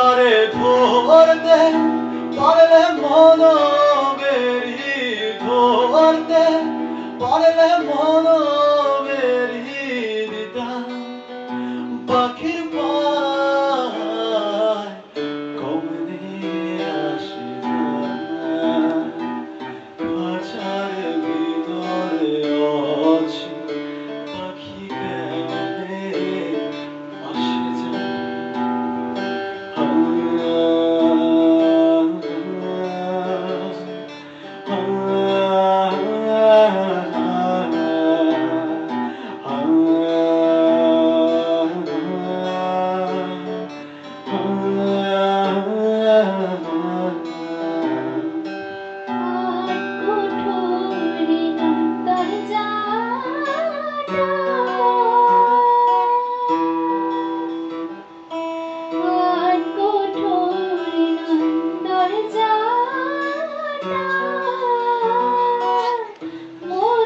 دار تو آرده بار مانا بری تو آرده بار مانا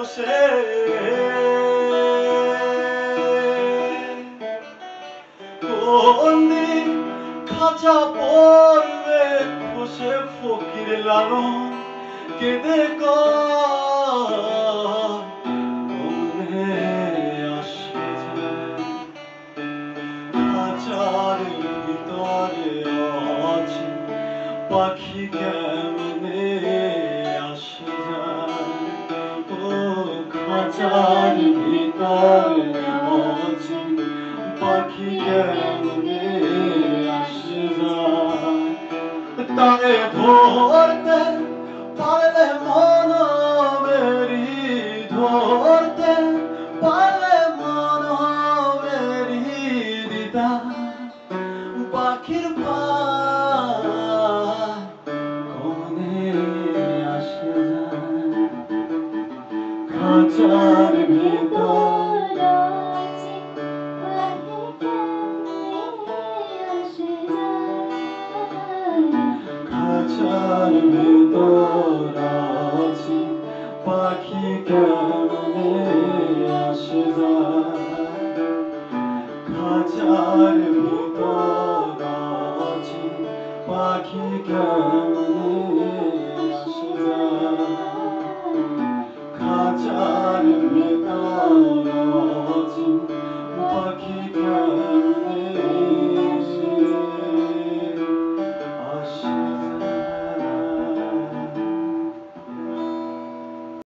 খসে কোনদিন খাঁচা পড়বে খসে ফকির লানো কেঁদে পাখি কেমনে আসে খাঁচার ভিতরে আছে পাখি কেমনে আসে যায় তারে ধরতে খাঁচার ভিতর আছে খাঁচার ভিতর আছে পাখি কেমনে আসে খাঁচার ভিতর পাখি কেমনে